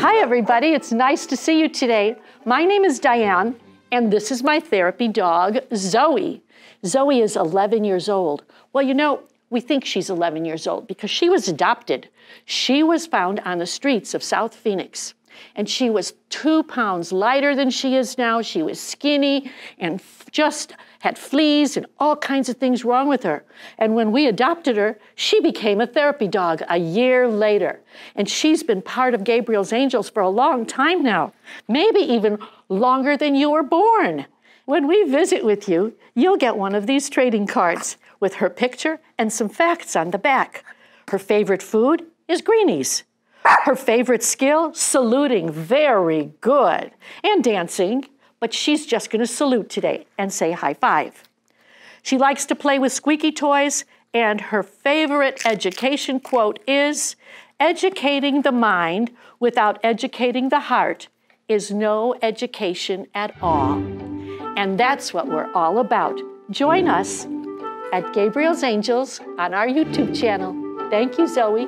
Hi, everybody. It's nice to see you today. My name is Diane, and this is my therapy dog, Zoe. Zoe is 11 years old. Well, you know, we think she's 11 years old because she was adopted. She was found on the streets of South Phoenix and she was two pounds lighter than she is now. She was skinny and just had fleas and all kinds of things wrong with her. And when we adopted her, she became a therapy dog a year later. And she's been part of Gabriel's Angels for a long time now, maybe even longer than you were born. When we visit with you, you'll get one of these trading cards with her picture and some facts on the back. Her favorite food is greenies. Her favorite skill, saluting, very good, and dancing, but she's just going to salute today and say high five. She likes to play with squeaky toys, and her favorite education quote is Educating the mind without educating the heart is no education at all. And that's what we're all about. Join us at Gabriel's Angels on our YouTube channel. Thank you, Zoe.